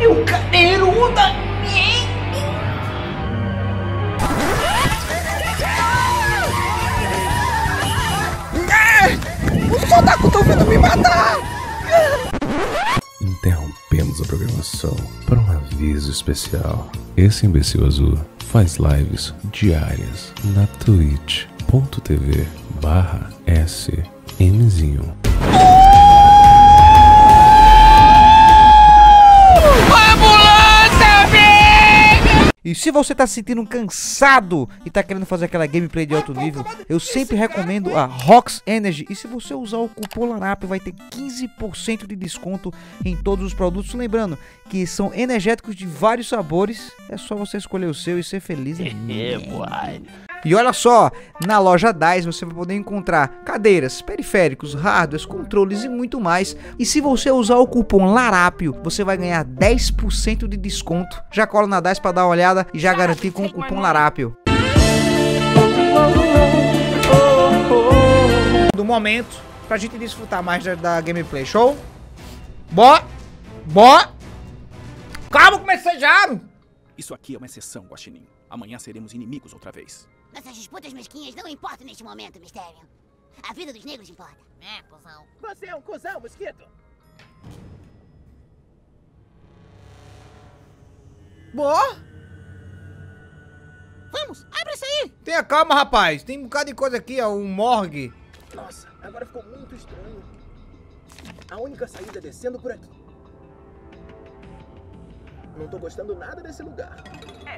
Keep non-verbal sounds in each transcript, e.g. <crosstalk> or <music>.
Eu quero da Os soldados estão vindo me matar! Interrompemos a programação para um aviso especial. Esse imbecil azul faz lives diárias na twitch.tv barra smzinho. E se você tá se sentindo cansado e tá querendo fazer aquela gameplay de alto nível, eu sempre recomendo a Rox Energy. E se você usar o cupom LARAP, vai ter 15% de desconto em todos os produtos. Lembrando que são energéticos de vários sabores. É só você escolher o seu e ser feliz. <laughs> É, boy. E olha só, na loja DAIS você vai poder encontrar cadeiras, periféricos, hardwares, controles e muito mais. E se você usar o cupom LARAPIO, você vai ganhar 10% de desconto. Já cola na DAIS para dar uma olhada e já garantir com o cupom LARAPIO. Do momento, pra gente desfrutar mais da, da gameplay, show? Bó! Bó! Calma, comecei já! Isso aqui é uma exceção, Guaxinim. Amanhã seremos inimigos outra vez. Nossas disputas mesquinhas não importam neste momento, Mistério. A vida dos negros importa. É, cuzão. Você é um cuzão, mosquito. Bó! Vamos, abre isso aí. Tenha calma, rapaz. Tem um bocado de coisa aqui, ó. Um morgue. Nossa, agora ficou muito estranho. A única saída é descendo por aqui. Não tô gostando nada desse lugar.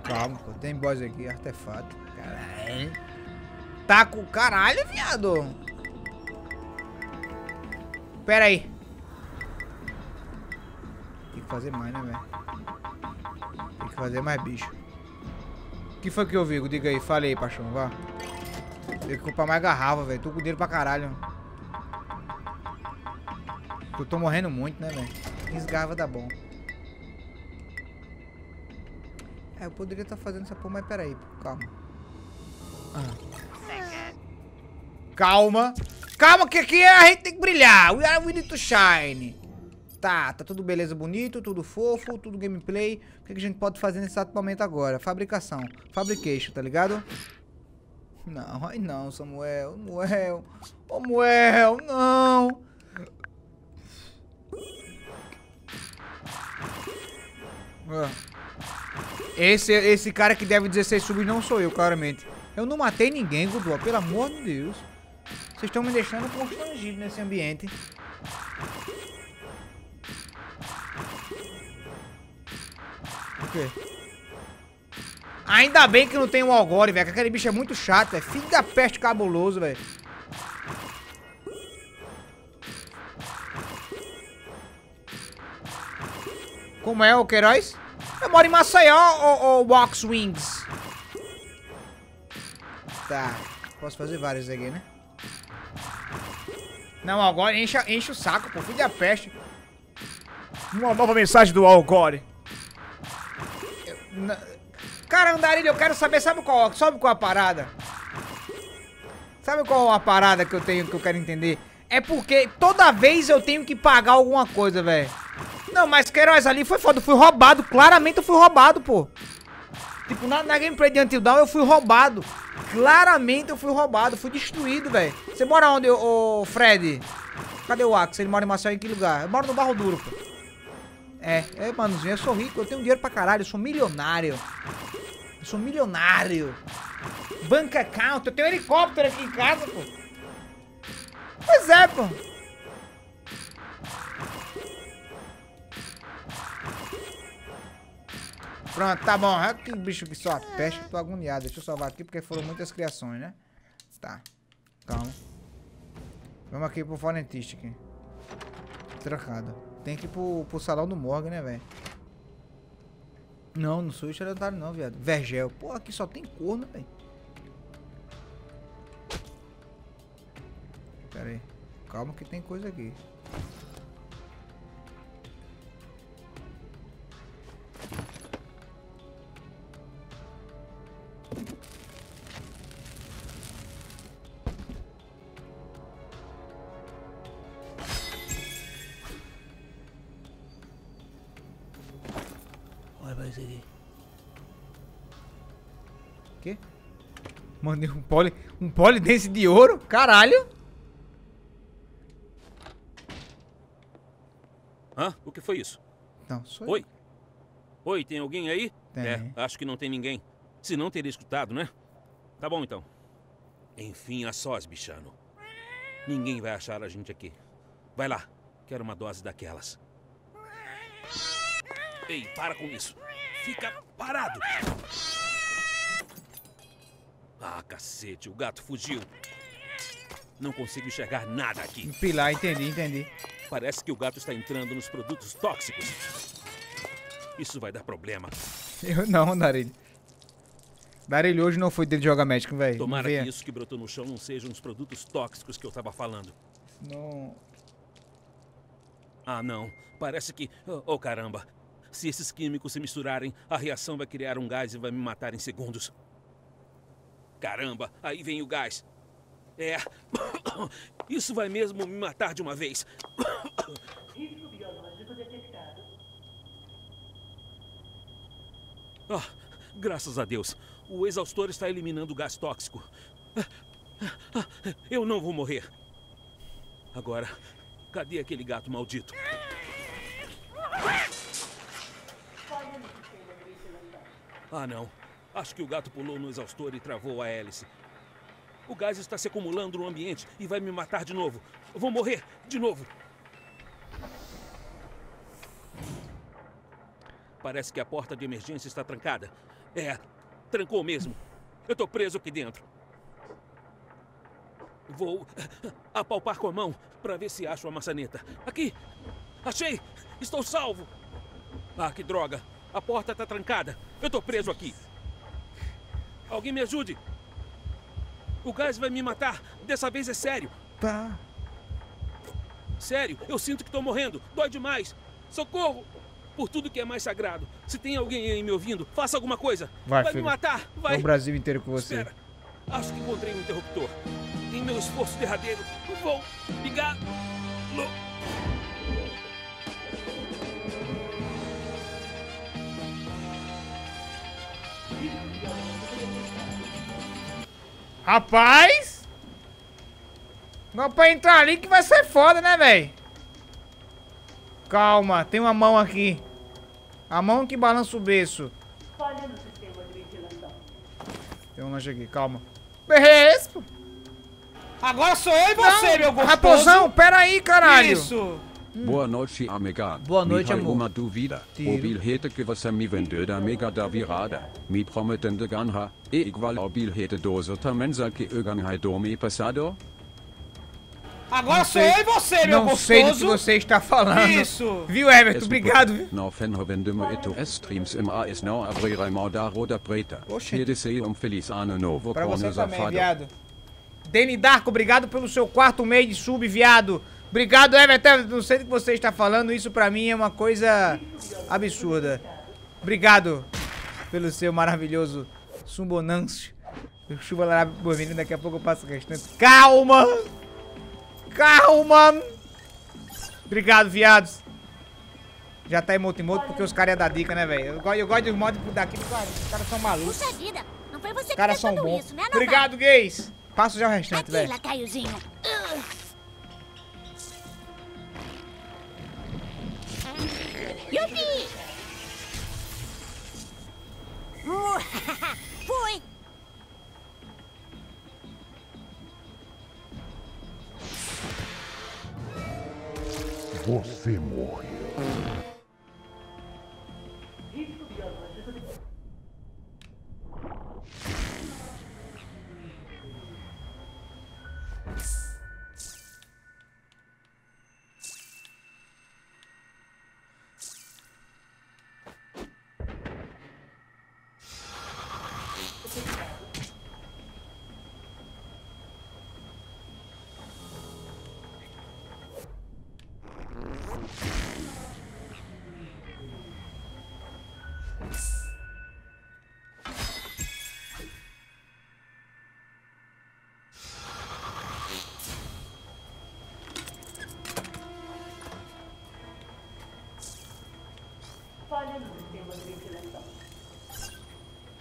Calma, pô. Tem boss aqui, artefato. Caralho. Tá com caralho, viado. Pera aí. Tem que fazer mais, né, velho? Tem que fazer mais bicho. O que foi que eu vi? Diga aí, fale aí, paixão, vá. Tem que comprar mais garrafa, velho. Tô com dinheiro pra caralho. Eu tô morrendo muito, né, velho? 15 garrafas dá bom. É, eu poderia estar fazendo essa porra, mas peraí, calma. Calma. Calma, que aqui a gente tem que brilhar. We are willing to shine. Tá, tá tudo beleza, bonito, tudo fofo, tudo gameplay. O que, que a gente pode fazer nesse exato momento agora? Fabricação. Fabrication, tá ligado? Não, ai não, Samuel. Samuel. Samuel, não. Ah. Esse, esse cara que deve 16 subs não sou eu, claramente. Eu não matei ninguém, Godoa, pelo amor de Deus. Vocês estão me deixando constrangido nesse ambiente. O quê? Ainda bem que não tem um Algore, velho. Aquele bicho é muito chato, é filho da peste cabuloso, velho. Como é, o Queiroz? Eu moro em Maceió, ou, Box Wings? Tá. Posso fazer vários aqui, né? Não, agora enche, enche o saco, pô. Filho da peste. Uma nova mensagem do Algore. Cara, Andarilho, eu quero saber, sabe qual, sabe qual a parada? Sabe qual a parada que eu tenho, que eu quero entender? É porque toda vez eu tenho que pagar alguma coisa, velho. Não, mas Queiroz ali foi foda. Eu fui roubado. Claramente eu fui roubado, pô. Tipo, na, na gameplay de Until Dawn eu fui roubado. Claramente eu fui roubado. Fui destruído, velho. Você mora onde, ô, Fred? Cadê o Axe? Ele mora em Maceió em que lugar? Eu moro no Barro Duro, pô. É, é, manozinho, eu sou rico, eu tenho dinheiro pra caralho, eu sou milionário. Eu sou milionário. Bank account, eu tenho um helicóptero aqui em casa, pô. Pois é, pô. Pronto, tá bom. É que bicho que só peste, tô agoniado. Deixa eu salvar aqui porque foram muitas criações, né? Tá. Calma. Vamos aqui pro fonetista aqui. Trancado. Tem que ir pro, pro salão do morgue, né, velho? Não, não sou estelionatário não, viado. Vergel. Pô, aqui só tem corno, velho. Pera aí. Calma que tem coisa aqui. Um pole. Um pole desse de ouro? Caralho! Hã? O que foi isso? Não, sou eu. Oi? Oi, tem alguém aí? Tem. É, acho que não tem ninguém. Se não, teria escutado, né? Tá bom, então. Enfim, a sós, bichano. Ninguém vai achar a gente aqui. Vai lá. Quero uma dose daquelas. Ei, para com isso. Fica parado. Ah, cacete, o gato fugiu. Não consigo enxergar nada aqui. Empilar, entendi, entendi. Parece que o gato está entrando nos produtos tóxicos. Isso vai dar problema. Eu não, Darilho. Darilho hoje não foi dele jogar médico, velho. Tomara que isso que brotou no chão não sejam os produtos tóxicos que eu tava falando. Não. Ah, não. Parece que. Oh, oh, caramba. Se esses químicos se misturarem, a reação vai criar um gás e vai me matar em segundos. Caramba, aí vem o gás. É. <coughs> Isso vai mesmo me matar de uma vez. <coughs> Ah, graças a Deus. O exaustor está eliminando o gás tóxico. Eu não vou morrer. Agora, cadê aquele gato maldito? Ah, não. Acho que o gato pulou no exaustor e travou a hélice. O gás está se acumulando no ambiente e vai me matar de novo. Vou morrer de novo. Parece que a porta de emergência está trancada. É, trancou mesmo. Eu tô preso aqui dentro. Vou apalpar com a mão para ver se acho a maçaneta. Aqui! Achei! Estou salvo! Ah, que droga! A porta está trancada. Eu tô preso aqui. Alguém me ajude! O gás vai me matar. Dessa vez é sério. Tá. Sério, eu sinto que tô morrendo. Dói demais. Socorro! Por tudo que é mais sagrado. Se tem alguém aí me ouvindo, faça alguma coisa. Vai, me filho. matar. É Vai. o Brasil inteiro com você. Espera. Acho que encontrei um interruptor. Em meu esforço derradeiro, vou ligar. lo- Rapaz! Não pra entrar ali que vai ser foda, né, velho? Calma, tem uma mão aqui. A mão que balança o berço. Tem um lanche aqui, calma. Berrespo! Agora sou eu e você, meu gostoso. Raposão, pera aí, caralho. Isso. Boa noite, amiga. Boa noite, amor. uma dúvida. Tiro. O bilhete que você me vendeu da amiga da virada, me prometendo ganhar, é igual ao bilhete dos Otamensa que eu ganhei do mês passado? Agora sou eu e você, meu Não gostoso. sei do que você está falando. Isso. Viu, Everton? Obrigado, viu? Não vendemos e streams im AS não abriremos da roda preta. Oxe. Te desejo um feliz ano novo Pra você também, safado. viado. Deni Darko, obrigado pelo seu quarto mês de sub, viado. Obrigado, Everton. Não sei do que você está falando. Isso pra mim é uma coisa absurda. Obrigado pelo seu maravilhoso sumbonâncio. Chuva laranja vermelho, daqui a pouco eu passo o restante. Calma! Calma! Obrigado, viados. Já tá emoto emoto porque os caras iam dar dica, né, velho? Eu, gosto- eu gosto dos mods daqui os caras são malucos. Puxa vida, não foi você que caras são bons. isso, né, Obrigado, gays. Passo já o restante, velho. Yupi! Fui! Você morreu.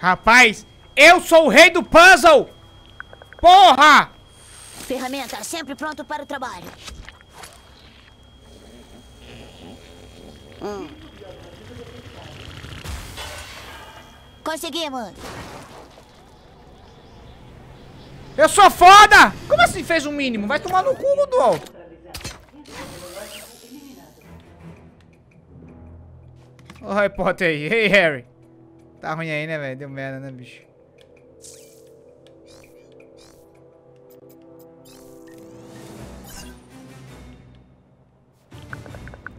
Rapaz, eu sou o rei do puzzle! Porra! Ferramenta sempre pronto para o trabalho. Hum. Conseguimos. Eu sou foda! Como assim fez o mínimo? Vai tomar no cu, Dual. Ô, Harry Potter aí. Hey, Harry. Tá ruim aí, né, velho? Deu merda, né, bicho?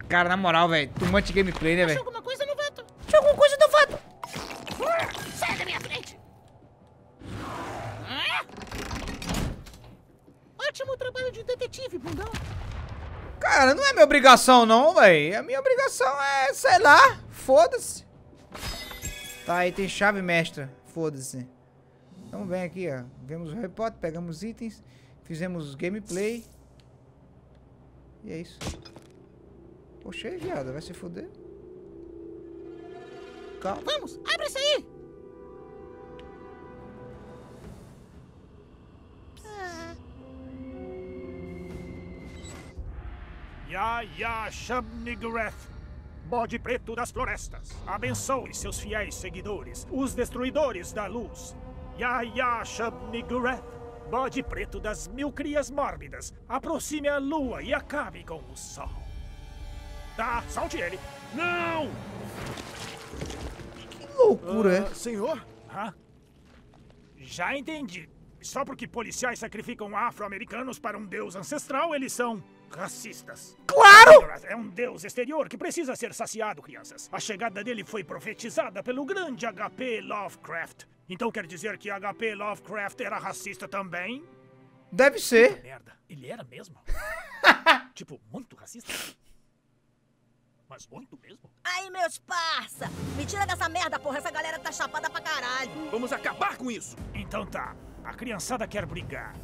Cara, na moral, velho. Tomate gameplay, né, velho? alguma coisa, novato? Tinha alguma coisa, novato? Sai da minha frente! Ah! Ótimo trabalho de detetive, bundão. Cara, não é minha obrigação, não, velho. A minha obrigação é, sei lá, foda-se. Tá, aí tem chave mestra. Foda-se. Então vem aqui, ó. Vemos o Potter, pegamos itens, fizemos gameplay. E é isso. Poxa, viado, vai se foder. Calma. Vamos, abre isso aí! Ya Ya Shamnigreth, bode preto das florestas, abençoe seus fiéis seguidores, os destruidores da luz. Ya Ya Shamnigreth, bode preto das mil crias mórbidas, aproxime a lua e acabe com o sol. Tá, solte ele. Não! Que loucura, Ah, senhor? Hã? Já entendi. Só porque policiais sacrificam afro-americanos para um deus ancestral, eles são racistas. Claro! É um deus exterior que precisa ser saciado, crianças. A chegada dele foi profetizada pelo grande HP Lovecraft. Então quer dizer que HP Lovecraft era racista também? Deve ser. Merda, ele era mesmo? <laughs> tipo, muito racista? Mas muito mesmo? Aí, meus parça! Me tira dessa merda, porra. Essa galera tá chapada pra caralho. Vamos acabar com isso. Então tá. A criançada quer brigar.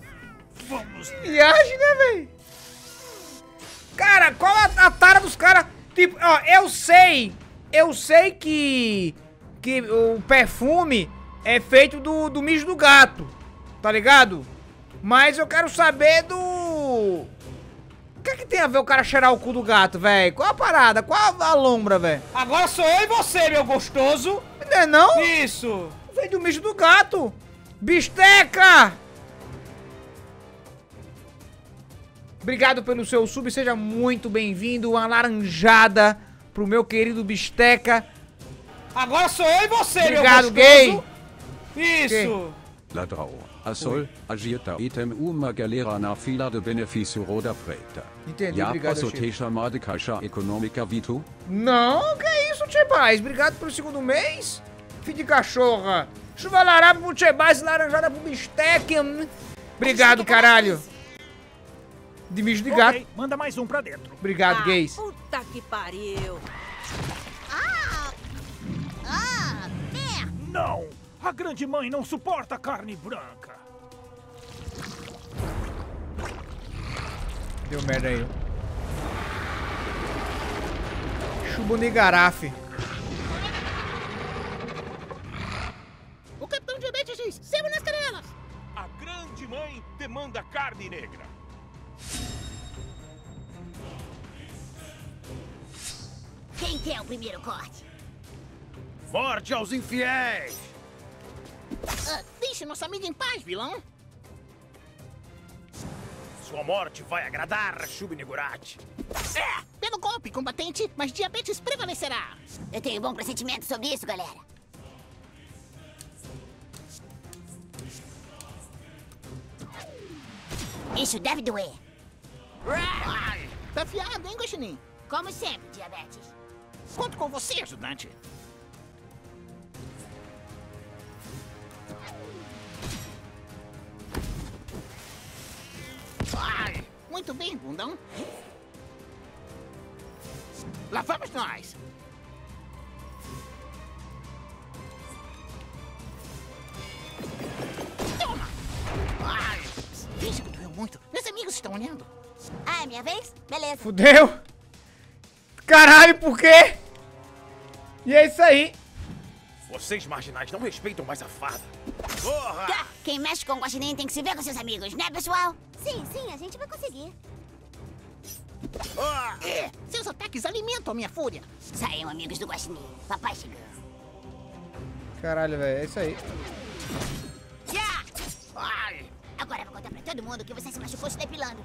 Vamos. Viagem, né, velho? Cara, qual a, a tara dos caras? Tipo, ó, eu sei. Eu sei que. Que o perfume é feito do, do mijo do gato. Tá ligado? Mas eu quero saber do. O que, é que tem a ver o cara cheirar o cu do gato, velho? Qual a parada? Qual a lombra, velho? Agora sou eu e você, meu gostoso. Não é não? Isso. Vem do mijo do gato. Bisteca! Obrigado pelo seu sub, seja muito bem-vindo. Uma laranjada pro meu querido Bisteca. Agora sou eu e você, Obrigado, meu gay. Isso. Ladrão. A sol, agita item uma galera na fila de benefício roda preta. Entendi, Já obrigado, passou Chico. ter chamada caixa econômica Vitu? Não, que isso, Tchebais. Obrigado pelo segundo mês. Filho de cachorra. Chuva laranja pro Tchebais e laranjada pro Bisteca. Hum. Obrigado, caralho. De mijo de gato. Manda mais um pra dentro. Obrigado, ah, gays. Puta que pariu. Ah! Ah! Merda! Não! A grande mãe não suporta carne branca. Deu merda aí. Chubo Nigarafe. O Capitão Diabetes diz, sebo nas canelas! A grande mãe demanda carne negra. Quem quer o primeiro corte? Morte aos infiéis! Ah, deixe nossa amiga em paz, vilão! Sua morte vai agradar, Shubnigurati. É, pelo golpe, combatente, mas diabetes prevalecerá! Eu tenho bom pressentimento sobre isso, galera. Isso deve doer. Tá afiado, hein, Guaxinim? Como sempre, diabetes. Conto com você, ajudante. Ai, muito bem, bundão. Lá vamos nós. Toma! Ai, que doeu muito. Meus amigos estão olhando. Ah, é minha vez? Beleza. Fudeu. Caralho, por quê? E é isso aí. Vocês marginais não respeitam mais a fada. Tá, Quem mexe com o guaxinim tem que se ver com seus amigos, né, pessoal? Sim, sim, a gente vai conseguir. É, seus ataques alimentam a minha fúria. Saiam, amigos do guaxinim. Papai chegou. Caralho, velho. É isso aí. Ai! Agora eu vou contar pra todo mundo que você se machucou se depilando.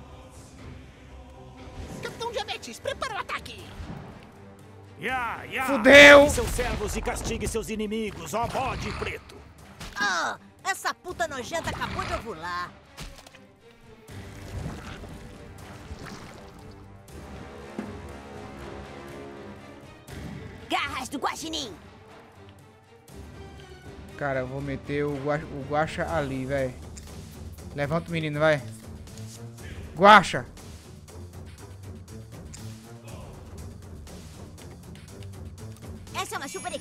Capitão Diabetes, prepara o ataque. Ya, ya. Fudeu. Seus servos e castigue seus inimigos, ó bode preto. Ah, essa puta nojenta acabou de ovular. Garras do guaxinim. Cara, eu vou meter o, gua o guacha ali, velho. Levanta o menino, vai. Guacha.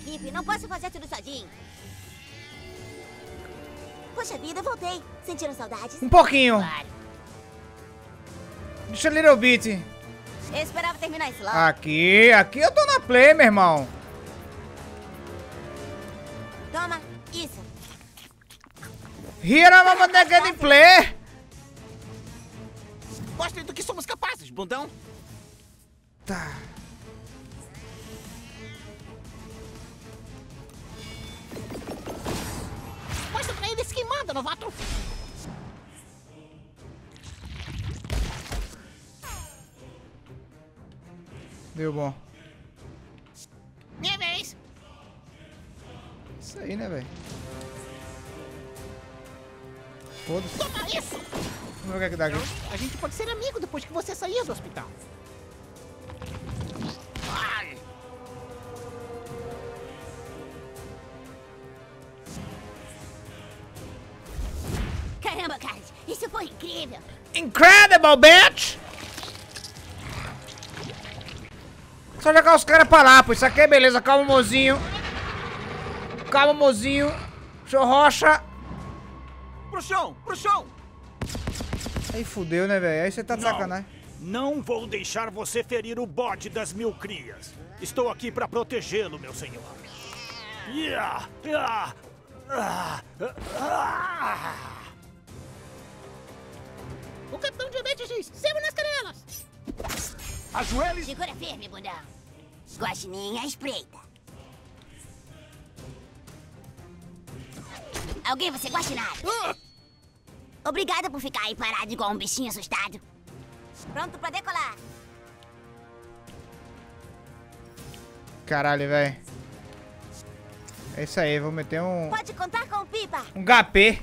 Equipe, não posso fazer tudo sozinho. Poxa vida, voltei. Sentiram saudades? Um pouquinho. Claro. Deixa little bit. Eu esperava terminar isso logo. Aqui, aqui eu tô na play, meu irmão. Toma, isso. Hira mama da gameplay. Mostrem do que somos capazes, bundão. Tá. Manda, novato. Deu bom. Minha vez. Isso aí, né, velho? Foda-se. Toma isso. Vamos ver o que é que dá aqui. A gente pode ser amigo depois que você sair do hospital. Bitch! Só jogar os caras pra lá, pô. Isso aqui é beleza. Calma, mozinho. Calma, mozinho. Show rocha. Pro chão, pro chão. Aí fudeu, né, velho? Aí você tá de Não. sacanagem. Não vou deixar você ferir o bode das mil crias. Estou aqui para protegê-lo, meu senhor. Ya, ya, ah, ah. O Capitão Diabetes diz, sebo nas canelas. Ajoelhe. Segura firme, bundão. Guaxinim à espreita. Alguém vai ser guaxinado. Obrigada por ficar aí parado igual um bichinho assustado. Pronto pra decolar. Caralho, velho. É isso aí, vou meter um. Pode contar com o Pipa. Um HP.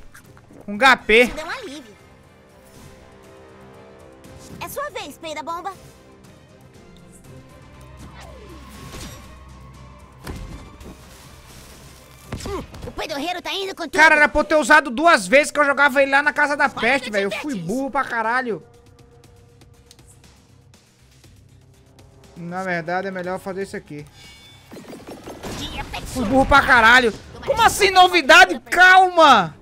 Um HP. Isso deu um alívio. É sua vez, peida bomba. O peidorreiro tá indo com tudo. Cara, era pra eu ter usado duas vezes que eu jogava ele lá na casa da peste, velho. Eu fui burro pra caralho. Na verdade, é melhor fazer isso aqui. Fui burro pra caralho. Como assim, novidade? Calma!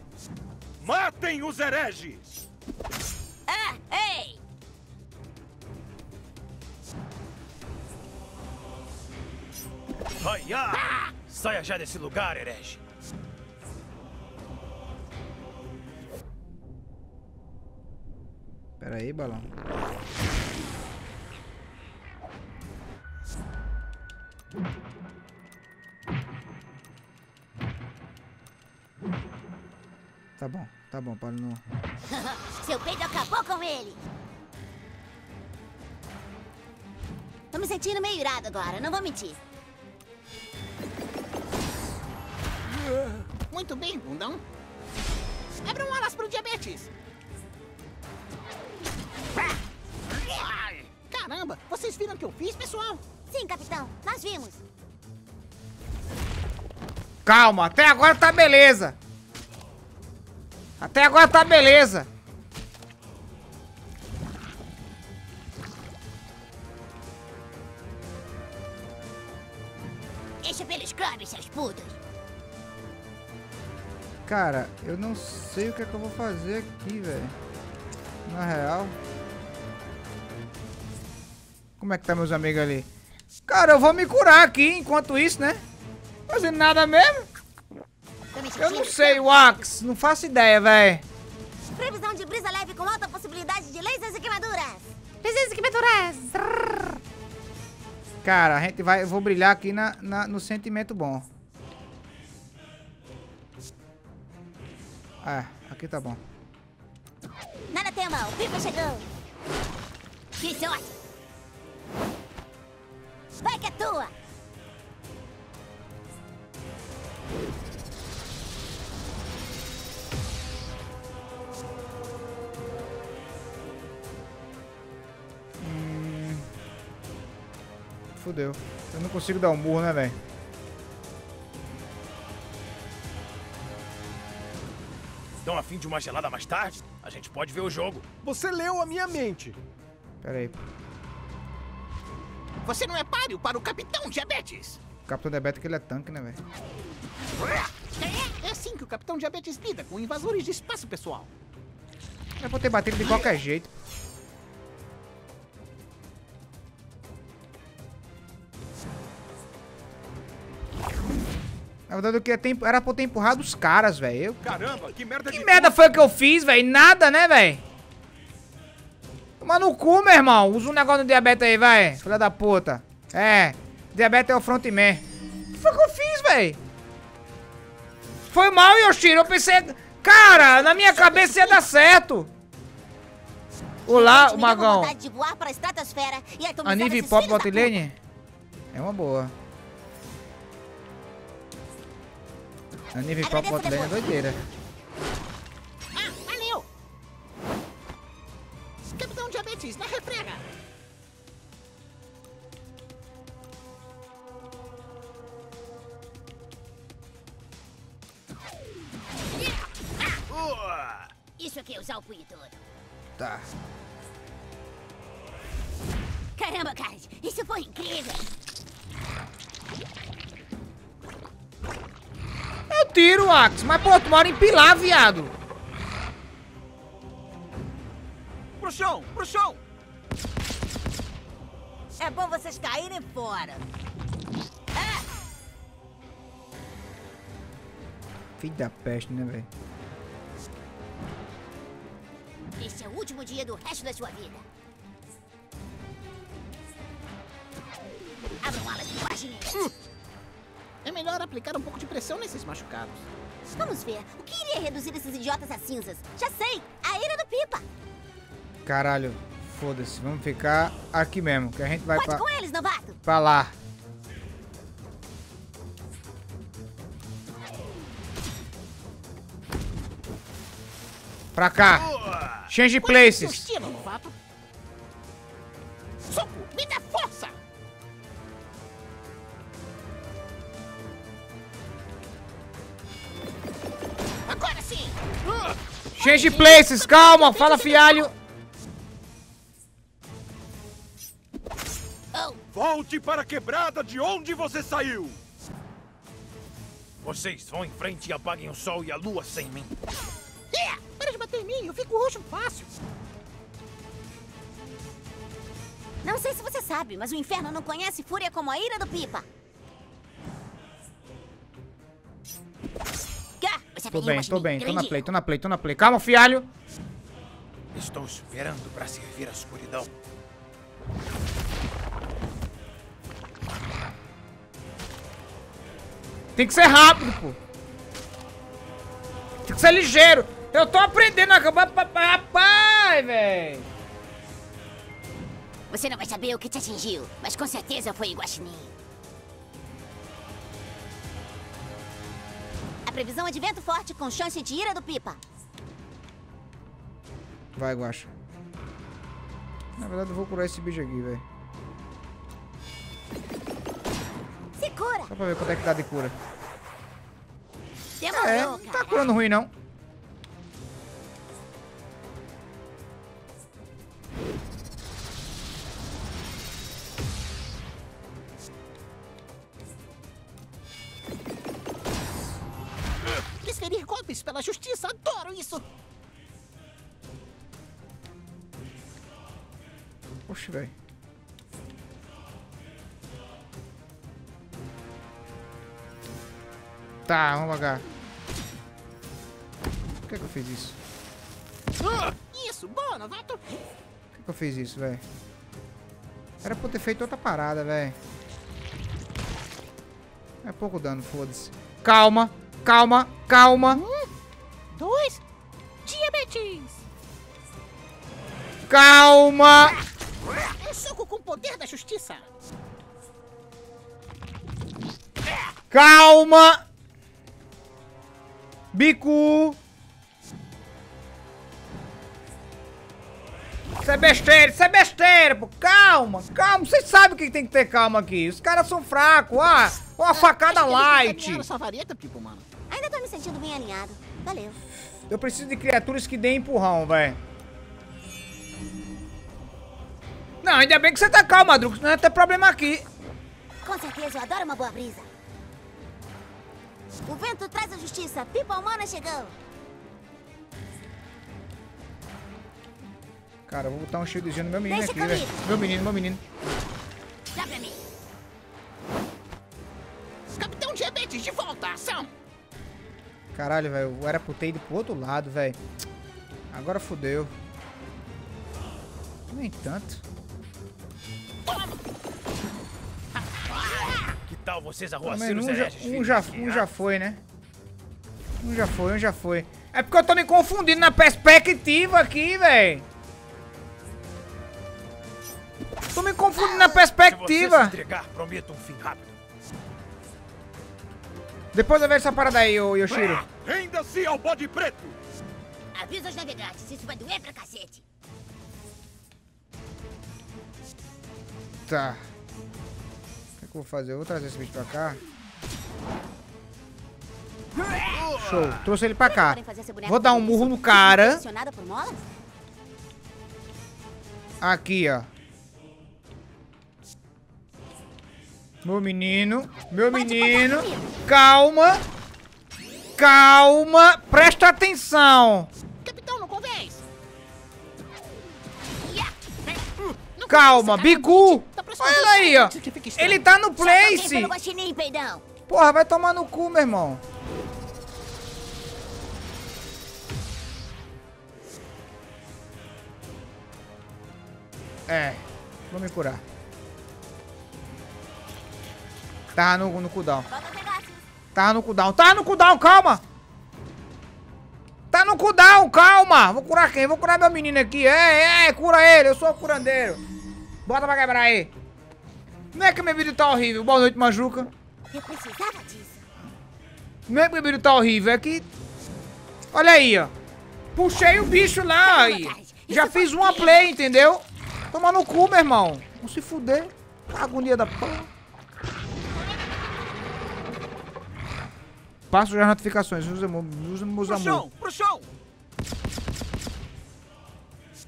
Matem os hereges. Ah, ei! Ai, ah. Saia já desse lugar, herege. Pera aí, balão. Tá bom, tá bom, para não. <laughs> Seu peido acabou com ele. Tô me sentindo meio irado agora, não vou mentir. Muito bem, bundão. Abram alas pro diabetes. Caramba, vocês viram o que eu fiz, pessoal? Sim, capitão, nós vimos. Calma, até agora tá beleza. Até agora tá beleza. Cara, eu não sei o que é que eu vou fazer aqui, velho. Na real. Como é que tá meus amigos ali? Cara, eu vou me curar aqui enquanto isso, né? Fazendo nada mesmo? Eu não sei, Wax. Não faço ideia, velho. Previsão de brisa leve com alta possibilidade de lasers e queimaduras. Lasers e queimaduras. Cara, a gente vai... Eu vou brilhar aqui na, na- no sentimento bom. É, aqui tá bom. Nada tema, o Pipa chegou. Que sorte. Vai que é tua. Hum... Fudeu. Eu não consigo dar um murro, né, velho? Afim de uma gelada mais tarde? A gente pode ver o jogo. Você leu a minha mente. Pera aí. Você não é páreo para o Capitão Diabetes. O Capitão Debeto que ele é tanque, né, velho? É assim que o Capitão Diabetes lida com invasores de espaço pessoal. Eu vou ter batido de qualquer jeito. Na verdade, eu queria ter, era pra eu ter empurrado os caras, velho. Eu- Caramba, que merda Que merda foi que eu fiz, velho? Nada, né, velho? Toma no cu, meu irmão. Usa um negócio no diabetes aí, vai. Filha da puta. É. Diabetes é o frontman. O que foi que eu fiz, velho? Foi mal, Yoshiro. Eu pensei... Cara, na minha cabeça ia dar certo. Olá, o Magão. a Nive Pop. Botlane? É uma boa. A Pop Agradeço Botlane é doideira. Axe, mas pô, tu mora em Pilar, viado. Pro chão, pro chão! É bom vocês caírem fora. Filho da peste, né, velho? Esse é o último dia do resto da sua vida. Abram alas de guaxinim. É melhor aplicar um pouco de pressão nesses machucados. Vamos ver. O que iria reduzir esses idiotas a cinzas? Já sei! A ira do Pipa! Caralho, foda-se. Vamos ficar aqui mesmo, que a gente vai Pode pra, com eles, novato! pra lá. Pra cá. Change places. Change places, calma, fala fialho. Volte para a quebrada de onde você saiu! Vocês vão em frente e apaguem o sol e a lua sem mim. É, para de bater em mim, eu fico roxo fácil. Não sei se você sabe, mas o inferno não conhece fúria como a ira do Pipa. Tô bem, tô bem, tô na play, tô na play, tô na play. Calma, fialho. Estou esperando para servir a escuridão. Tem que ser rápido, pô. Tem que ser ligeiro. Eu tô aprendendo a acabar. Rapaz, velho. Você não vai saber o que te atingiu, mas com certeza foi o previsão é de vento forte com chance de ira do Pipa. Vai, Guacha. Na verdade, eu vou curar esse bicho aqui, velho. Se cura! Só pra ver quanto é que dá de cura. Demorou, É, não tá curando ruim, não. Tá, vamos pagar. Por que, que eu fiz isso? Isso, boa, novato. Por que, que eu fiz isso, velho? Era pra eu ter feito outra parada, velho. É pouco dano, foda-se. Calma, calma, calma. Um, dois. Diabetes. Calma. Um soco com o poder da justiça. Calma. Bicu. Isso é besteira, isso é besteira, pô. Calma, calma. Vocês sabem que tem que ter calma aqui. Os caras são fracos. Ah, uma facada light. Pipo, mano. Ainda tô me sentindo bem alinhado. Valeu. Eu preciso de criaturas que deem empurrão, velho. Não, ainda bem que você tá calmo, Madruga. Não ia ter problema aqui. Com certeza, eu adoro uma boa brisa. O vento traz a justiça. Pipa humana chegou. Cara, eu vou botar um shieldzinho no meu menino Deixa aqui, velho. Meu menino, meu menino. Dá pra mim. Capitão Diabetes, de volta, ação. Caralho, velho. Eu era pro ter ido pro outro lado, velho. Agora fodeu. Nem tanto. Tal vocês arruaceiros um já, um, já, um já foi, né? Um já foi, um já foi. É porque eu tô me confundindo na perspectiva aqui, velho. Tô me confundindo na Se você se perspectiva. entregar, prometo um fim rápido. Depois eu vejo essa parada aí, ô Yoshiro. Renda-se ao bode preto! Avisa os navegantes, isso vai doer pra cacete. Tá. Que, eu vou fazer? Eu vou trazer esse bicho pra cá. Show. Trouxe ele pra cá. Vou dar um murro no cara. Aqui, ó. Meu menino. Meu menino. Calma. Calma. Presta atenção. Calma. Bigu. Olha aí, ó. Ele tá no place. Porra, vai tomar no cu, meu irmão. É, vou me curar. Tá no, no cooldown. Tá no cooldown. Tá no cooldown, calma. Tá no cooldown, calma. Vou curar quem? Vou curar meu menino aqui. É, é, cura ele. Eu sou o curandeiro. Bota pra quebrar aí. Não é que meu vídeo tá horrível. Boa noite, Majuca. Eu precisava disso. Não é que meu vídeo tá horrível, é que... Olha aí, ó. Puxei o bicho lá, aí. Já fiz uma play, entendeu? Toma no cu, meu irmão. Não se fuder. Agonia da porra. Passo já as notificações. Usa, usa meus Pro chão, amor. pro chão.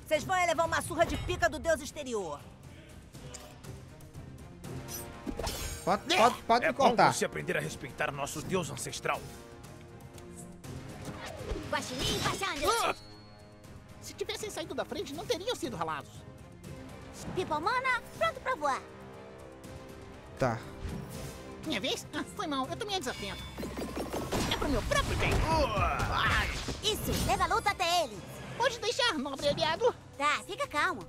Vocês vão levar uma surra de pica do deus exterior. Pode, pode, pode é me bom cortar. você aprender a respeitar nosso deus ancestral. Guaxinim passando. Ah! Se tivessem saído da frente, não teriam sido ralados. Pipa humana, pronto pra voar. Tá. Minha vez? Ah, foi mal, eu tomei desatento. É pro meu próprio bem. Isso, leva a luta até ele. Pode deixar, nobre aliado. Tá, fica calmo.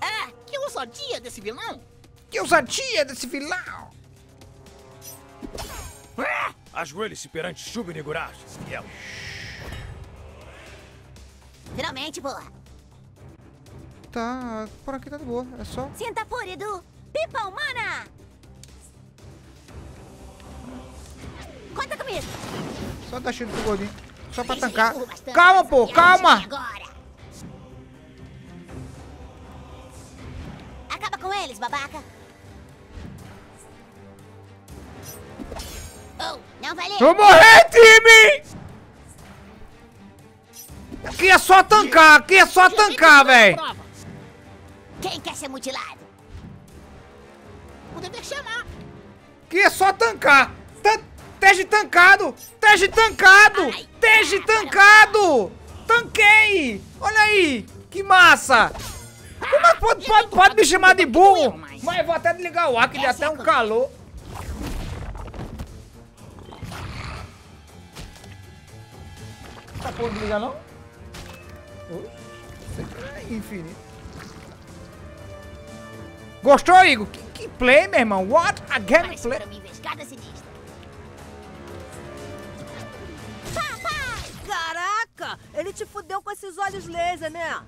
Ah, que ousadia desse vilão. Que ousadia desse vilão. Ajoelhe-se perante Shub-Nigurash, fiel. Finalmente, boa. Tá, por aqui tá de boa. É só... Sinta a fúria do Pipa humana. Conta comigo. Só dar cheiro pro gordinho. Só pra Esse tancar. Calma, pô, calma. Agora. Acaba com eles, babaca. Não valeu. Vou morrer, time! Aqui é só tancar, aqui é só tancar, velho. Quem quer ser mutilado? O dever chamar. Aqui é só tancar. Tan teste tancado, teste tancado, teste tancado. Tanquei. Olha aí, que massa. Como é que pode, pode, pode me chamar de burro? Mas eu vou até desligar o ar, que dá até um calor. Essa porra não liga não? Oxe, isso aqui é infinito. Gostou, Igor? Que, que play, meu irmão? What a gameplay? Caraca! Ele te fudeu com esses olhos laser, né?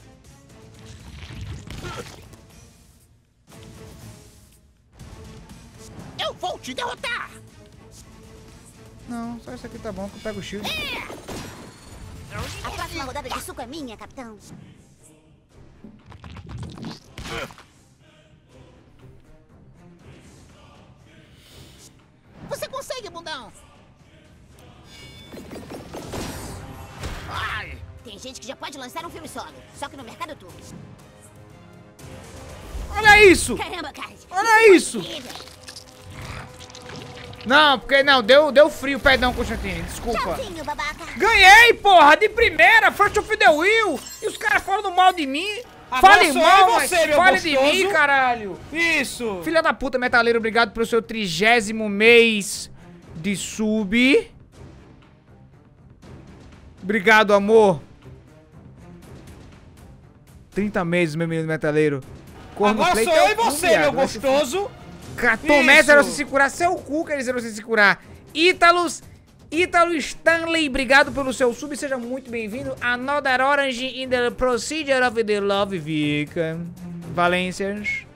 Eu vou te derrotar! Não, só isso aqui tá bom que eu pego o shield. A próxima rodada de suco é minha, capitão. Você consegue, bundão! Ai! Tem gente que já pode lançar um filme solo, só que no mercado turco. Olha isso! Caramba, cara! Olha isso! Não, porque não, deu, deu frio, perdão, Constantine, desculpa. Tchauzinho, babaca! Ganhei, porra, de primeira, first of the wheel. E os caras falando mal de mim. Agora Fale mal, mas você, meu fale de gostoso. mim, caralho. Isso! Filha da puta, metaleiro, obrigado pelo seu trigésimo mês de sub. Obrigado, amor. 30 meses, meu menino metaleiro. Corno Agora sou é eu e você, viado, meu gostoso! Tomé Isso. zero se se curar, seu cu que eles zero se se curar. Ítalos, Ítalo Stanley, obrigado pelo seu sub, seja muito bem-vindo. Another Orange in the Procedure of the Love Vika. Valências.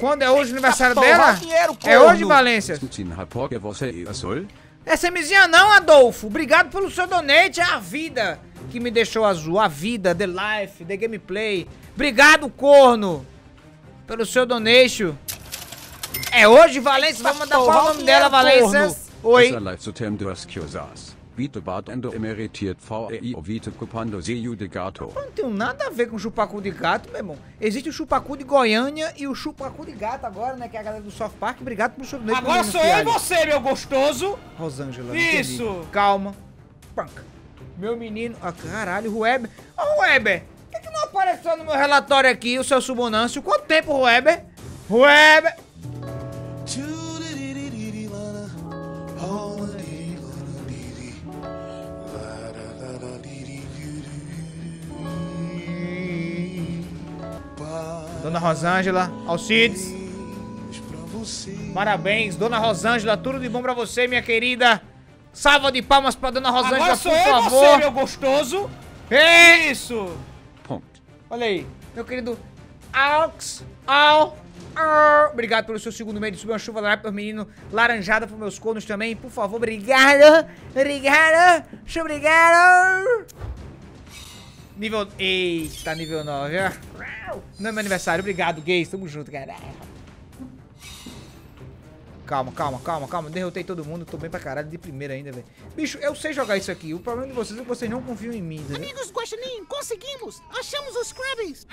Quando é hoje o aniversário dela? É hoje, Valências? Putin Rapport você é sol? Essa mizinha não, Adolfo. Obrigado pelo seu donate. É a vida que me deixou azul. A vida, the life, the gameplay. Obrigado, corno. Pelo seu donation. É hoje, Valência. Vamos mandar qual o nome dela, Valência? Oi. Essa live Totem dos Kyosas. Vite Bad Endo emeritiert VEI Vite Cupando Zeju de Gato. Não tem nada a ver com chupacu de gato, meu irmão. Existe o chupacu de Goiânia e o chupacu de gato agora, né? Que é a galera do Soft Park. Obrigado pelo seu donation. Agora sou eu e você, meu gostoso! Rosângela. Isso. Calma. Punk. Meu menino. Ah, caralho, o Weber. Ô, Weber. Por que, que não apareceu no meu relatório aqui o seu subonâncio? Quanto tempo, Weber? Weber. Dona Rosângela, Alcides. Parabéns, Dona Rosângela, tudo de bom pra você, minha querida. Salva de palmas pra Dona Rosângela, Agora sou por eu favor. você, meu gostoso! Ei! Isso! Punkt. Olha aí, meu querido Alex Al. Obrigado pelo seu segundo mês de subir uma chuva lá pro menino laranjada pros meus cornos também. Por favor, obrigado. Obrigado. Muito obrigado. Nível. Eita, nível 9, ó. Não é meu aniversário. Obrigado, gays. Tamo junto, cara. Calma, calma, calma, calma. Derrotei todo mundo. Tô bem pra caralho de primeira ainda, velho. Bicho, eu sei jogar isso aqui. O problema de vocês é que vocês não confiam em mim, entendeu? Amigos Guaxinim, conseguimos! Achamos os Krabbies!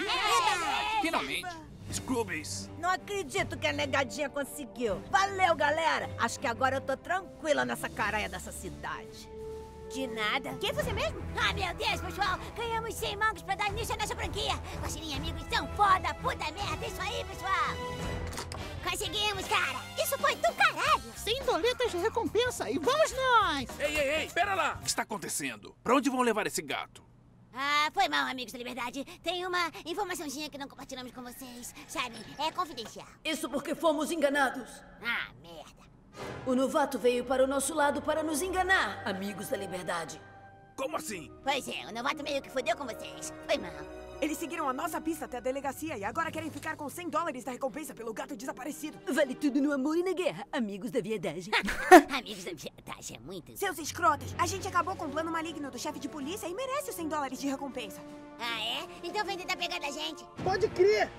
Finalmente! Scroobies! Não acredito que a negadinha conseguiu. Valeu, galera. Acho que agora eu tô tranquila nessa caraia dessa cidade. De nada. Quem é você mesmo? Ah, meu Deus, pessoal! Ganhamos 100 mangos pra dar início à nossa franquia! Guaxinim amigos são foda, puta merda! Isso aí, pessoal! Conseguimos, cara! Isso foi do caralho! 100 doletas de recompensa e vamos nós! Ei, ei, ei, pera lá! O que está acontecendo? Pra onde vão levar esse gato? Ah, foi mal, amigos da liberdade. Tem uma informaçãozinha que não compartilhamos com vocês. Sabe, é confidencial. Isso porque fomos enganados. Ah, merda. O novato veio para o nosso lado para nos enganar, amigos da liberdade. Como assim? Pois é, o novato meio que fodeu com vocês. Foi mal. Eles seguiram a nossa pista até a delegacia e agora querem ficar com 100 dólares da recompensa pelo gato desaparecido. Vale tudo no amor e na guerra, amigos da verdade. <laughs> amigos da verdade, é muito. Seus escrotos, a gente acabou com o plano maligno do chefe de polícia e merece os 100 dólares de recompensa. Ah, é? Então vem tentar pegar da gente. Pode crer!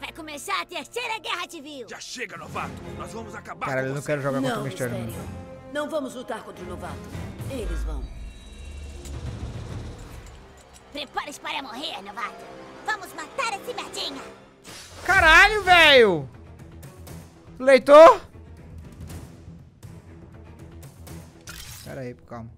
Vai começar a terceira guerra civil. Já chega, novato! Nós vamos acabar Caralho, com eu não quero jogar contra o Não, Mistério. Mistério. Não vamos lutar contra o novato. Eles vão. Prepare-se para morrer, novato. Vamos matar esse merdinha. Caralho, velho! Leitor? Pera aí, calma.